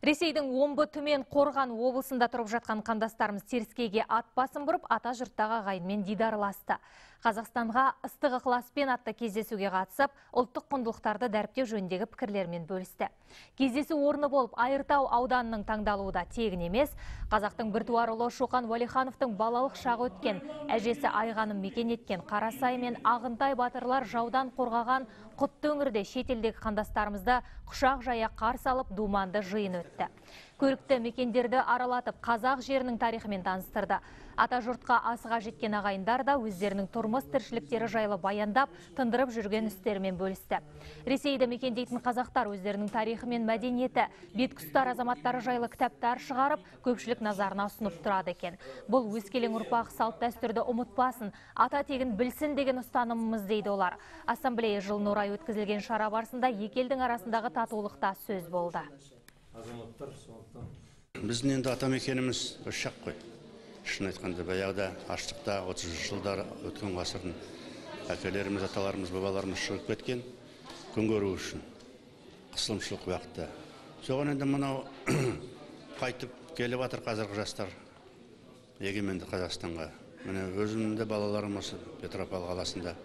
Ресейдің Омбы түмен Қорған облысында тұрып жатқан қандастарымыз теріскейге ат басын бұрып ата жұрттағы ағайынмен дидарласты. Қазақстанға ыстық ықыласпен атты кездесуге қатысып, ұлттық құндылықтарды дәріптеу жөніндегі пікірлермен бөлісті. Кездесу орны болып Айыртау ауданының таңдалуы да тегін емес. Қазақтың біртуар ұлы Шоқан Уәлихановтың балалық шағы өткен, әжесі Айғаным мекен еткен Қарасай мен Ағынтай батырлар жаудан қорғаған құтты өңірде шетелдегі қандастарымызды құшақ жая қарсы алып думанды жиын өтті. Көрікті мекендерді аралатып, қазақ жерінің тарихымен таныстырды. Ата жұртқа асыға жеткен ағайындар да өздерінің тұрмыс тіршіліктері жайлы баяндап, тындырып жүрген істерімен бөлісті. Ресейді мекендейтін қазақтар өздерінің тарихы мен мәдениеті, беткүстар азаматтары жайлы кітаптар шығарып, көпшілік назарына ұсынып тұрады екен. Бұл өскелең ұрпақ салт дәстүрді ұмытпасын, ата тегін білсін деген ұстанымымыз дейді олар. Ассамблея жылын орай өткізілген шара барысында екі елдің арасындағы татулықта сөз болды. Азаматтар сондықтан. Біздің енді атамекеніміз осы жақ қой. Шын айтқанда баяғыда аштықта 30 жылдар өткен ғасырдың әкелеріміз аталарымыз бабаларымыз шығып кеткен күн көру үшін қысылымшылық уақытта. Соған енді мынау қайтып келіп жатыр қазіргі жастар. Егеменді қазақстанға. Міне өзімнің де балаларым осы петропавл қаласында.